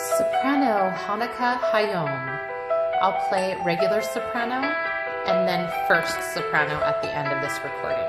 Soprano Hanukkah Hayom. I'll play regular soprano and then first soprano at the end of this recording.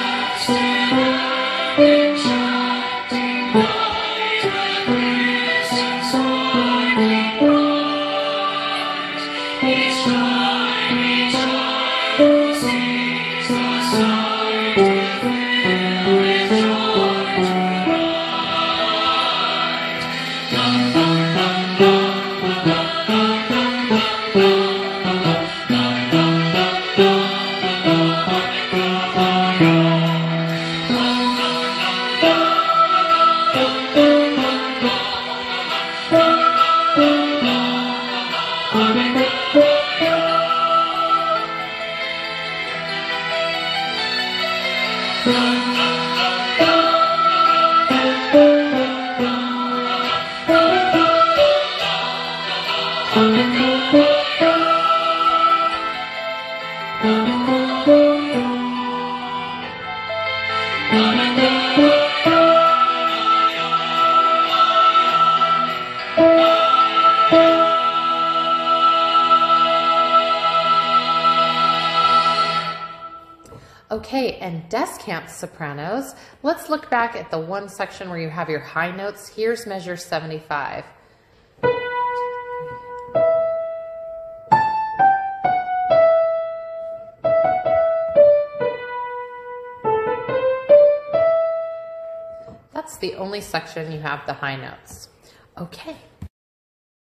啦啦啦啦啦啦啦啦啦！啦啦啦啦啦啦啦啦！河边的柳，啦啦啦啦啦啦啦啦！河边的柳。Okay, and descant sopranos, let's look back at the one section where you have your high notes. Here's measure 75. That's the only section you have the high notes. Okay.